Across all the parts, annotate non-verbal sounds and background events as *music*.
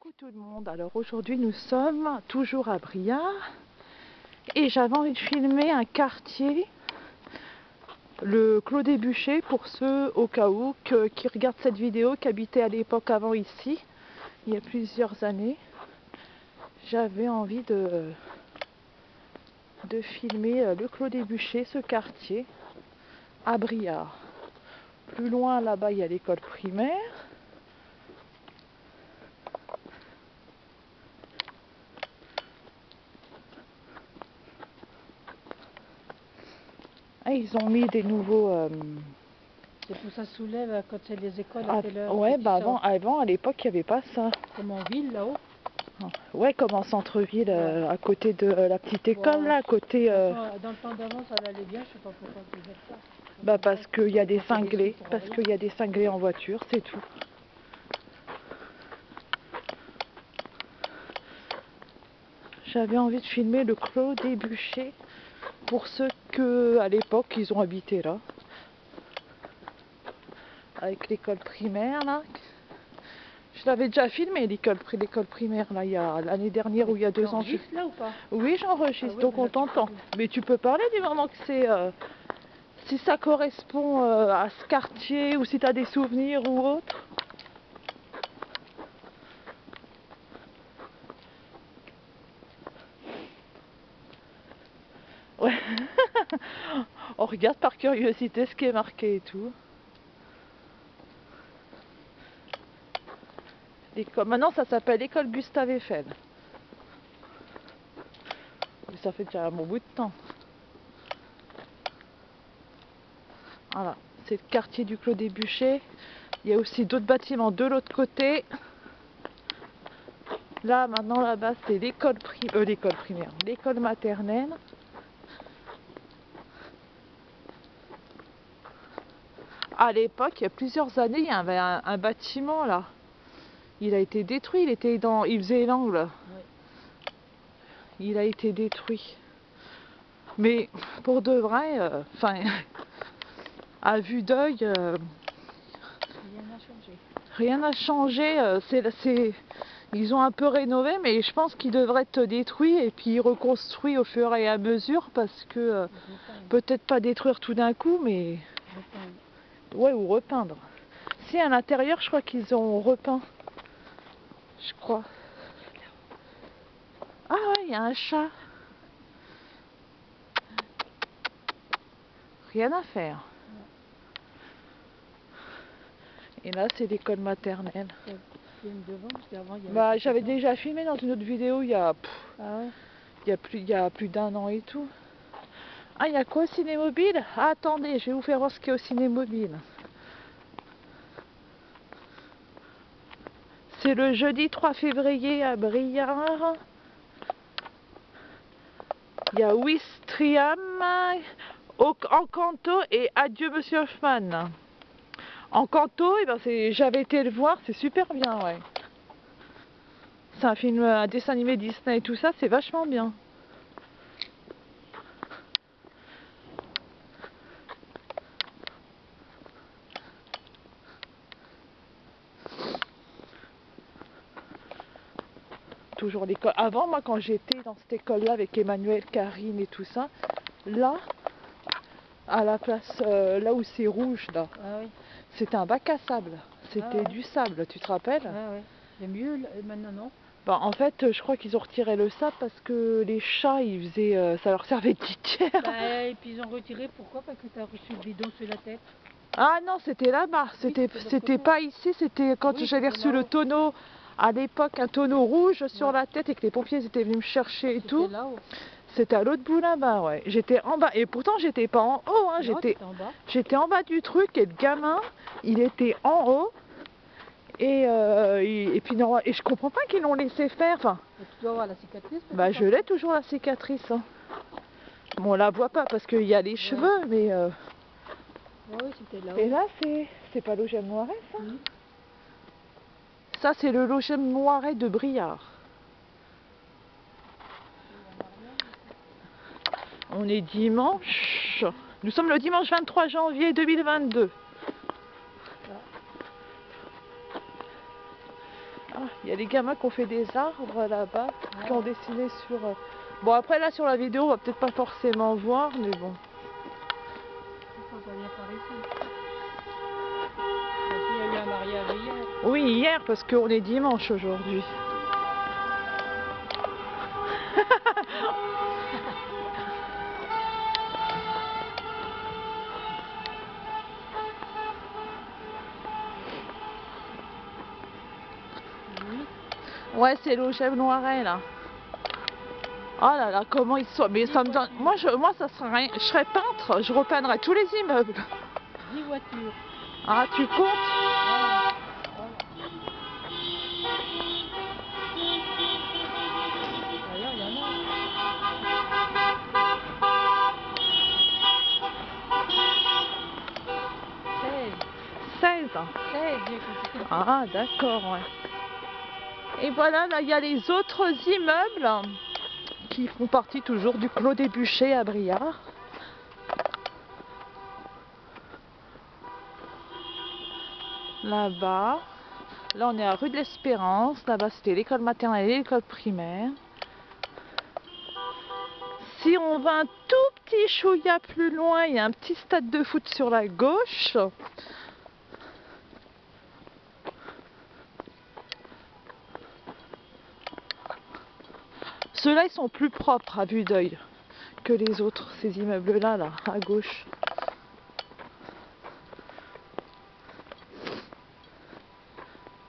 Coucou tout le monde, alors aujourd'hui nous sommes toujours à Briard et j'avais envie de filmer un quartier, le Clos des pour ceux au cas où qui regardent cette vidéo, qui habitaient à l'époque avant ici, il y a plusieurs années. J'avais envie de, de filmer euh, le Clos des Bûchers, ce quartier, à Briard. Plus loin là-bas il y a l'école primaire. Ah, ils ont mis des nouveaux. Euh... Et tout ça soulève quand c'est les écoles à quelle heure Ouais, bah avant, avant, à l'époque, il n'y avait pas ça. Comme en ville là-haut ah, Ouais, comme en centre-ville, euh, à côté de euh, la petite école, là, à côté. Euh... Dans le temps d'avant, ça allait bien, je sais pas pourquoi tu fais ça. Bah parce qu'il y a des cinglés, parce qu'il y a des cinglés en voiture, c'est tout. J'avais envie de filmer le clos des bûchers pour ceux que à l'époque ils ont habité là. Avec l'école primaire là. Je l'avais déjà filmé l'école primaire là il y a l'année dernière ou il y a deux ans. là ou pas? Oui j'enregistre, ah donc on t'entend. Mais tu peux parler du moment que c'est euh, si ça correspond euh, à ce quartier ou si tu as des souvenirs ou autre? Ouais. On regarde par curiosité ce qui est marqué et tout. Maintenant, ça s'appelle l'école Gustave Eiffel. ça fait déjà un bon bout de temps. Voilà, c'est le quartier du Clos des Bûchers. Il y a aussi d'autres bâtiments de l'autre côté. Là, maintenant, là-bas, c'est l'école euh, l'école primaire, l'école maternelle. À l'époque, il y a plusieurs années, il y avait un, bâtiment là. Il a été détruit, il était dans. Il faisait l'angle. Il a été détruit. Mais pour de vrai, euh, enfin, *laughs* à vue d'œil, euh, rien n'a changé. Rien n'a changé. Euh, c'est, ils ont un peu rénové, mais je pense qu'ils devraient être détruits et puis reconstruits au fur et à mesure parce que peut-être pas détruire tout d'un coup, mais Ouais, ou repeindre. Si, à l'intérieur, je crois qu'ils ont repeint. Je crois. Ah ouais, il y a un chat. Rien à faire. Et là, c'est l'école maternelle. Bah, j'avais déjà filmé dans une autre vidéo il y a, ah il y a plus, il y a plus d'un an et tout. Ah, il y a quoi au ciné-mobile? Attendez, je vais vous faire voir ce qu'il y a au ciné-mobile. C'est le jeudi 3 février à Briard. Il y a Wistriam en canto et Adieu Monsieur Hoffman. En canto, eh ben j'avais été le voir, c'est super bien, ouais. C'est un film, un dessin animé Disney et tout ça, c'est vachement bien. Toujours l'école. Avant, moi, quand j'étais dans cette école-là avec Emmanuel, Karine et tout ça, là, à la place, euh, là où c'est rouge, là, ah c'était un bac à sable. C'était ah du sable, tu te rappelles? Ah C'est mieux maintenant, non bah, en fait, je crois qu'ils ont retiré le sable parce que les chats, ils faisaient, euh, ça leur servait de litière. Bah, et puis ils ont retiré, pourquoi? Parce que tu as reçu le bidon sur la tête. Ah non, c'était là-bas. C'était c'était pas ici, c'était quand j'avais reçu le tonneau à l'époque un tonneau rouge sur la tête et que les pompiers étaient venus me chercher et tout. C'était à l'autre bout là-bas, ouais. J'étais en bas. Et pourtant, j'étais pas en haut. Hein. J'étais en, bas du truc. Et le gamin, il était en haut. Et, euh, et, puis non, et je comprends pas qu'ils l'ont laissé faire. Enfin, tu dois avoir la cicatrice Bah, je l'ai toujours la cicatrice. Hein. Bon, on la voit pas parce qu'il y a les cheveux, mais. Euh... là. Et là, c'est pas l'OGM Noiret, ça ça, c'est le logement Noiret de Briard. On est dimanche. Nous sommes le dimanche 23 janvier 2022. Ah, Il y a les gamins qui ont fait des arbres là-bas, qui ont dessiné sur... euh, Bon après là sur la vidéo on va peut-être pas forcément voir, mais bon. Ça va bien par ici. Parce qu'il y hier. Oui, hier parce qu'on est dimanche aujourd'hui. *laughs* Ouais, c'est l'Ogève Noiret là. Oh là là, comment ils sont. Mais ça me donne. Moi, je, moi ça serait rien. Je serais peintre, je repeindrais tous les immeubles. 10 voitures. Ah, tu comptes? 16. Seize, j'ai compté. Ah, d'accord, ouais. Et voilà, là, il y a les autres immeubles qui font partie toujours du Clos des Bûchers à Briard. Là-bas, là on est à rue de l'Espérance, là-bas c'était l'école maternelle et l'école primaire. Si on va un tout petit chouïa plus loin, il y a un petit stade de foot sur la gauche. Ceux-là, ils sont plus propres à vue d'œil que les autres, ces immeubles-là, là, à gauche.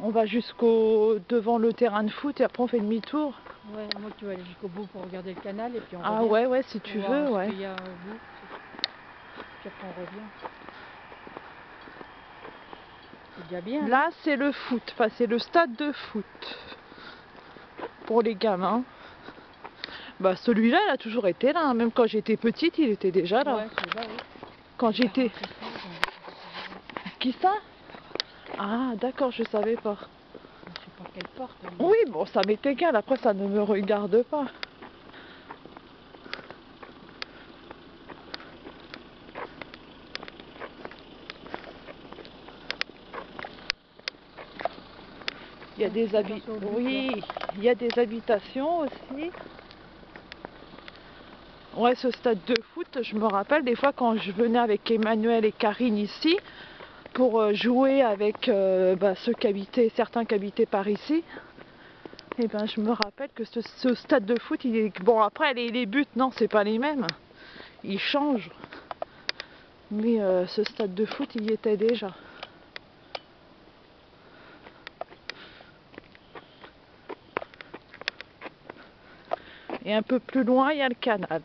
On va jusqu'au devant le terrain de foot et après on fait demi-tour. Ouais, moi tu vas aller jusqu'au bout pour regarder le canal et puis on Ah revient. ouais, ouais, si tu veux, ouais. qu'il y a au bout. Puis après on revient. C'est déjà bien. Là, c'est le foot, enfin c'est le stade de foot pour les gamins. Bah celui-là, il a toujours été là. hein. Même quand j'étais petite, il était déjà là. Ouais, c'est là, oui. Quand j'étais. Qui ça? Ah, d'accord, je savais pas. Je sais pas quelle porte. hein. Oui, bon, ça m'est égal. Après, ça ne me regarde pas. Il y a des habi- Attention au but, Oui, il y a des habitations aussi. Ouais, ce stade de foot, je me rappelle des fois quand je venais avec Emmanuel et Karine ici pour euh, jouer avec euh, bah, ceux qui habitaient, certains qui habitaient par ici. Et ben, je me rappelle que ce, stade de foot, il est bon. Après, les, les buts, non, c'est pas les mêmes. Ils changent. Mais euh, ce stade de foot, il y était déjà. Et un peu plus loin, il y a le canal.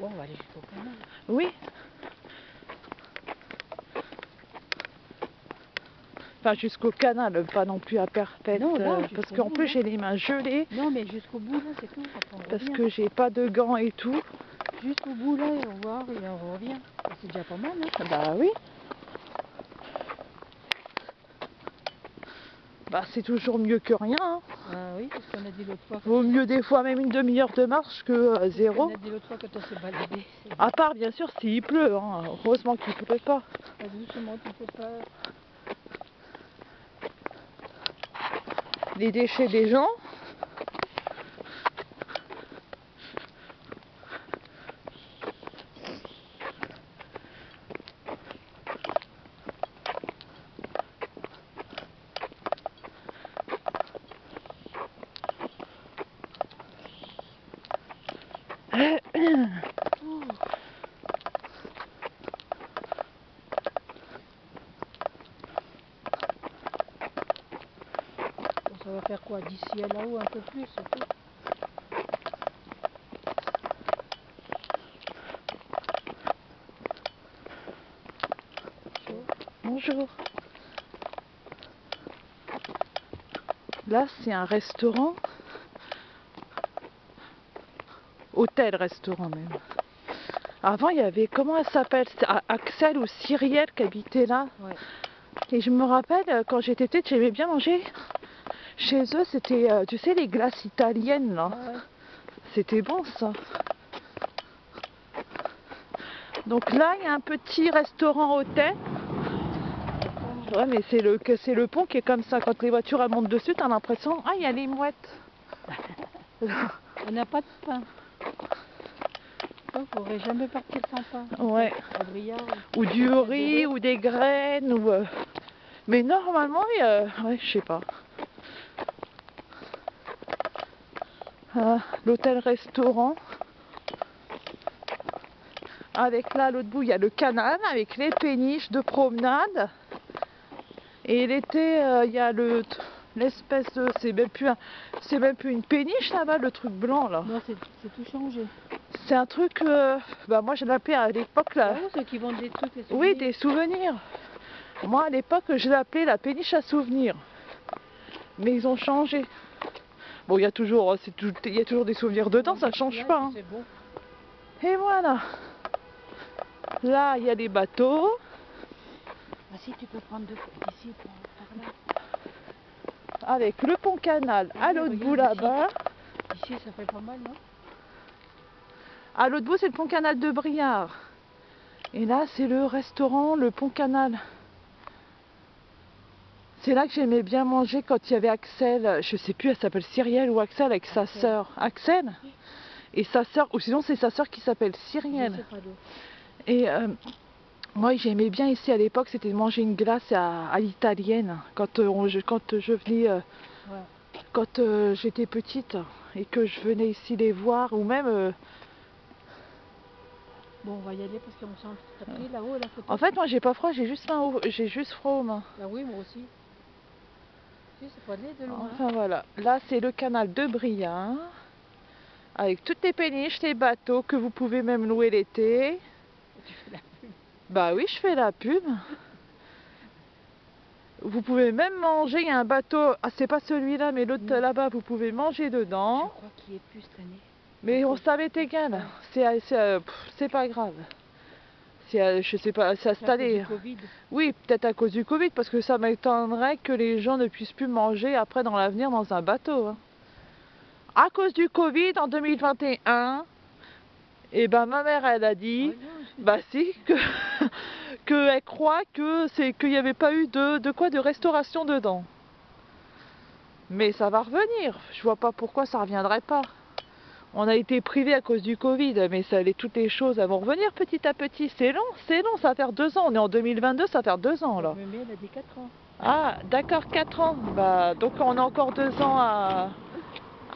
Bon, on va aller jusqu'au canal. Oui. Enfin, jusqu'au canal, pas non plus à perpète. Non, là, euh, parce qu'en plus, là. j'ai les mains gelées. Non, mais jusqu'au bout, là, c'est tout. On Parce revient. que j'ai pas de gants et tout. Jusqu'au bout, là, on va voir et on revient. Et C'est déjà pas mal, hein. Bah oui. Bah c'est toujours mieux que rien. hein. Ah oui, parce qu'on a dit l'autre fois. Vaut mieux des fois même une demi-heure de marche que euh, zéro. On a dit l'autre fois quand on s'est baladé. c'est À part bien sûr s'il pleut. hein. Heureusement qu'il pleut pas. Pas doucement, tu peux pas. Les déchets des gens. Bon, ça va faire D'ici à là-haut, un peu plus, c'est tout. Bonjour. Là, c'est un restaurant. Hôtel-restaurant même. Avant, il y avait, comment elle s'appelle? A- Axel ou Cyrielle qui habitait là. Ouais. Et je me rappelle, euh, quand j'étais petite, j'aimais bien manger. Chez eux, c'était, euh, tu sais, les glaces italiennes, là. Ouais. C'était bon, ça. Donc là, il y a un petit restaurant hôtel. Ouais, mais c'est le, c'est le pont qui est comme ça. Quand les voitures elles montent dessus, t'as l'impression, ah, il y a les mouettes. *laughs* On n'a pas de pain. On pourrait jamais partir sans pain. Ouais. Ou du riz, ou des graines, ou. euh, Mais normalement, il y a... ouais, je sais pas. L'hôtel-restaurant. Avec là, à l'autre bout, il y a le canal avec les péniches de promenade. Et l'été, euh, il y a le l'espèce de. C'est même plus un- c'est même plus une péniche là-bas, le truc blanc là. Non, c'est c'est tout changé. C'est un truc. euh, Bah moi je l'appelais à l'époque là. Ah, ceux qui vendent des trucs, les Oui, souvenirs. des souvenirs. Moi, à l'époque, je l'appelais la péniche à souvenirs. Mais ils ont changé. Bon, il y a toujours, c'est tout- il y a toujours des souvenirs dedans, ça ne change pas. hein. Et voilà. Là, il y a des bateaux. Ah si, tu peux prendre d'ici pour par là. Avec le pont canal à l'autre bout là-bas. Ici, ça fait pas mal, non? À l'autre bout, c'est le pont canal de Briard. Et là, c'est le restaurant, le pont canal. C'est là que j'aimais bien manger quand il y avait Axel, je sais plus, elle s'appelle Cyrielle ou Axel avec sa Axel. sœur. Axel Et sa sœur, ou sinon c'est sa sœur qui s'appelle Cyrielle. Et euh, moi, j'aimais bien ici à l'époque, c'était de manger une glace à, à l'italienne. Quand, euh, on- je, quand je venais, euh, Ouais. quand euh, j'étais petite et que je venais ici les voir, ou même euh, Bon, on va y aller parce qu'on sent t'as pris là-haut photo. En fait, moi, j'ai pas froid, j'ai juste au- juste froid aux mains. Ah oui, moi aussi. De loin. Enfin voilà, là c'est le canal de Briard, avec toutes les péniches, les bateaux que vous pouvez même louer l'été. Tu fais la pub. Bah oui, je fais la pub. Vous pouvez même manger, il y a un bateau, ah c'est pas celui-là, mais l'autre là-bas, vous pouvez manger Je dedans. crois qu'il est plus. Mais on savait égal, euh, c'est pas grave. C'est, euh, je sais pas, c'est à. Oui, peut-être à cause du Covid, parce que ça m'étonnerait que les gens ne puissent plus manger après dans l'avenir dans un bateau. hein. À cause du Covid en 2021, et ben ma mère elle a dit, non, je- bah si, que, *laughs* que elle croit que c'est qu'il n'y avait pas eu de, de quoi de restauration dedans. Mais ça va revenir. Je vois pas pourquoi ça reviendrait pas. On a été privé à cause du Covid, mais ça, les, toutes les choses vont revenir petit à petit. C'est long, c'est long, ça va faire deux ans. On est en 2022, ça va faire deux ans là. Mais elle a dit 4 ans. Ah, d'accord, 4 ans. Bah, donc on a encore 2 ans à,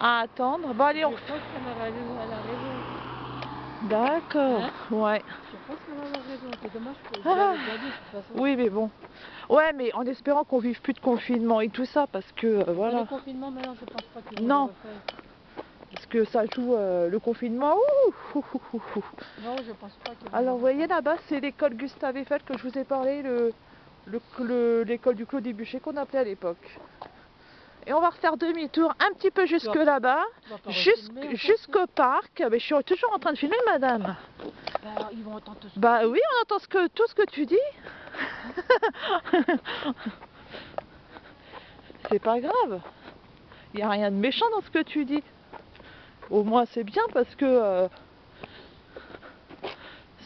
à attendre. Bon, allez, Je on... pense qu'elle a raison. D'accord, Hein ouais. Je pense qu'elle a raison. C'est dommage que Ah. l'avais déjà dit de toute façon. Oui, mais bon. Ouais, mais en espérant qu'on vive plus de confinement et tout ça, parce que, euh, Mais voilà, Le confinement, maintenant, je pense pas vont Non. Que ça joue euh, le confinement. Ouh, ouh, ouh, ouh, ouh. Non, je pense pas Alors, vous voyez là-bas, c'est l'école Gustave Eiffel que je vous ai parlé, le, le- le- l'école du Clos des Bûchers qu'on appelait à l'époque. Et on va refaire demi-tour un petit peu jusque là-bas, jusqu'- jusqu'au parc. Mais je suis toujours en train de filmer, madame. Bah, ils vont entendre tout ça. Bah oui, on entend ce que, tout ce que tu dis. *laughs* c'est pas grave. Il n'y a rien de méchant dans ce que tu dis. Au moins c'est bien parce que euh,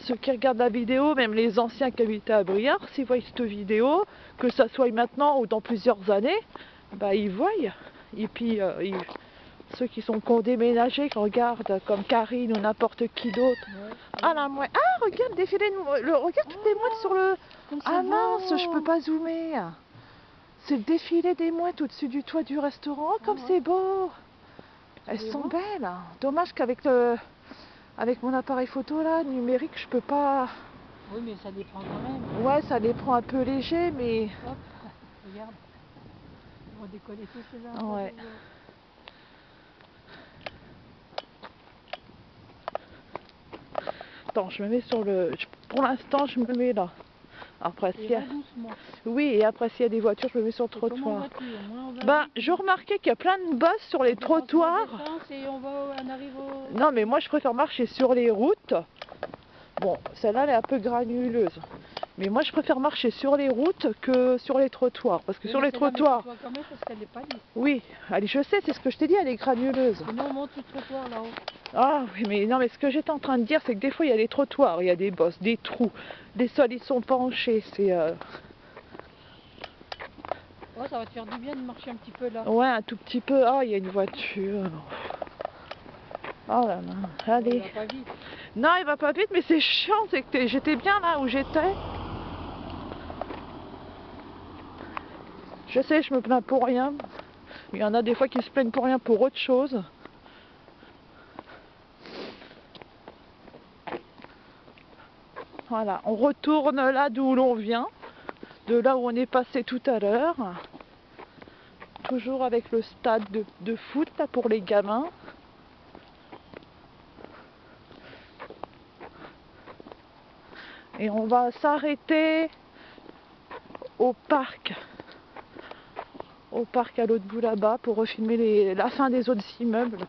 ceux qui regardent la vidéo, même les anciens qui habitaient à Briard, s'ils voient cette vidéo, que ça soit maintenant ou dans plusieurs années, bah ils voient. Et puis euh, ils- ceux qui sont qu'on déménagés, qui regardent comme Karine ou n'importe qui d'autre. Ouais. Ah la mouette. Ah regarde le défilé de mou- le regarde toutes les mouettes sur le. Ah mince, va. je peux pas zoomer. C'est le défilé des mouettes au-dessus du toit du restaurant, Ah comme ouais. c'est beau. Elles les sont belles. Dommage qu'avec le avec mon appareil photo là numérique, je peux pas. Oui, mais ça dépend quand même. Ouais, ça les prend un peu léger, mais Hop, regarde. Ils vont décoller tous ces arbres. Ouais. attends, je me mets sur le. Pour l'instant, je me mets là. Après, s'il y a... oui, et après s'il y a des voitures, je me mets sur le trottoir. vite, je remarquais qu'il y a plein de bosses sur les trottoirs. Non, mais moi je préfère marcher sur les routes. Bon, celle-là elle est un peu granuleuse. Mais moi je préfère marcher sur les routes que sur les trottoirs. Parce que sur les trottoirs, quand même parce pas oui, allez, je sais, c'est ce que je t'ai dit, elle est granuleuse. Sinon, on monte le trottoir là-haut. Ah oui, mais non, mais ce que j'étais en train de dire, c'est que des fois il y a des trottoirs, il y a des bosses, des trous, des sols ils sont penchés, c'est. euh, Oh, ça va te faire du bien de marcher un petit peu là. Ouais, un tout petit peu. Ah, il y a une voiture. Oh là là. Allez. Va pas vite. Non, il va pas vite, mais c'est chiant. C'est que j'étais bien là où j'étais. Je sais, je me plains pour rien. Il y en a des fois qui se plaignent pour rien pour autre chose. Voilà, on retourne là d'où l'on vient, de là où on est passé tout à l'heure. Toujours avec le stade de, foot pour les gamins. Et on va s'arrêter au parc. Au parc à l'autre bout là-bas pour refilmer la fin des autres immeubles.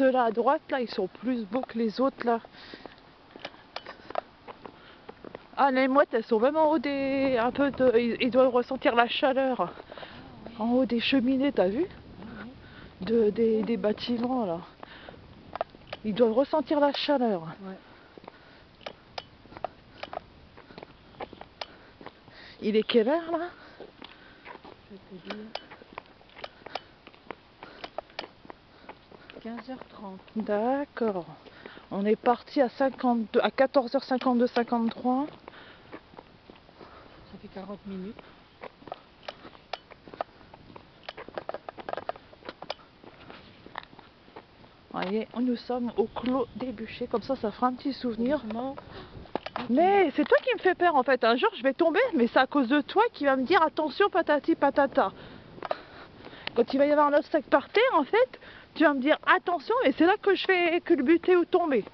Ceux-là à droite, là, ils sont plus beaux que les autres, là. Ah, les mouettes, elles sont même en haut des... Un peu de... Ils, doivent ressentir la chaleur. En haut des cheminées, t'as vu? De, des, des bâtiments, là. Ils doivent ressentir la chaleur. Ouais. Il est quelle heure, là Je vais te dire. 15h30. D'accord. On est parti à 52, à 14h52, 53. Ça fait 40 minutes. Voyez, nous sommes au clos des bûchers, comme ça, ça fera un petit souvenir. Mais c'est toi qui me fais peur en fait. Un jour, je vais tomber, mais c'est à cause de toi qui va me dire attention, patati patata. Quand il va y avoir un obstacle par terre, en fait, tu vas me dire attention, et c'est là que je vais culbuter ou tomber.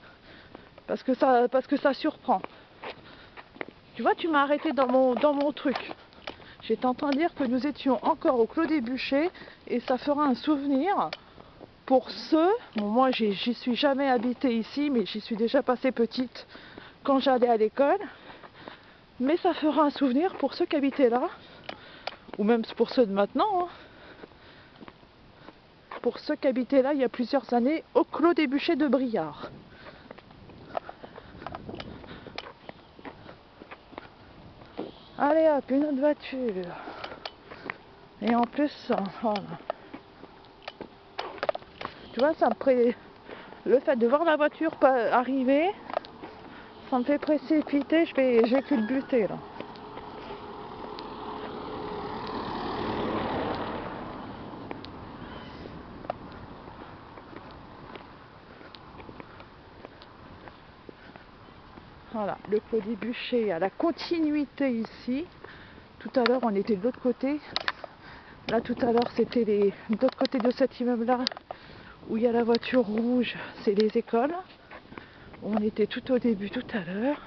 Parce que ça, parce que ça surprend. Tu vois, tu m'as arrêté dans mon, dans mon truc. J'étais en train de dire que nous étions encore au Clos des Bûchers et ça fera un souvenir pour ceux. Moi, j'ai- j'y suis jamais habité ici, mais j'y suis déjà passée petite quand j'allais à l'école. Mais ça fera un souvenir pour ceux qui habitaient là, ou même pour ceux de maintenant. hein. Pour ceux qui habitaient là il y a plusieurs années, au Clos des Bûchers de Briard. Allez hop, une autre voiture. Et en plus, ça, voilà. Tu vois, ça me pré... Le fait de voir la voiture arriver, ça me fait précipiter, je vais, je là. Voilà, le des Bûchers a la continuité ici. Tout à l'heure, on était de l'autre côté. Là, tout à l'heure, c'était de l'autre côté de cet immeuble-là, où il y a la voiture rouge, c'est les écoles. On était tout au début tout à l'heure.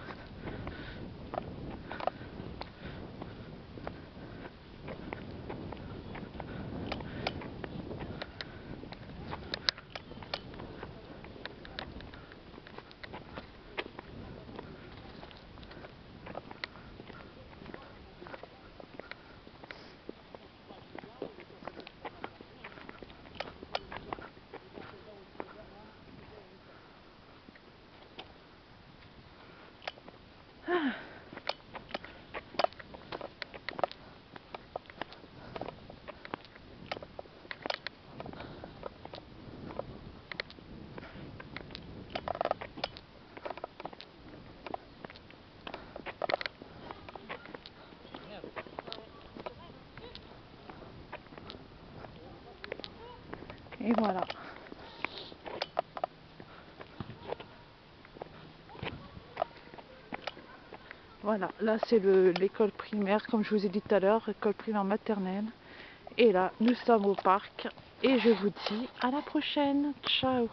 Et voilà. Voilà, là c'est le- l'école primaire, comme je vous ai dit tout à l'heure, école primaire maternelle. Et là, nous sommes au parc. Et je vous dis à la prochaine. Ciao